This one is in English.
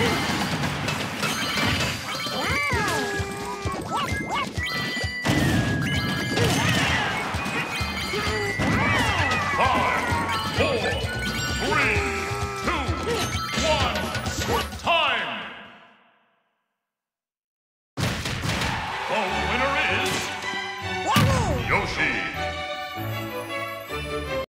Yeah.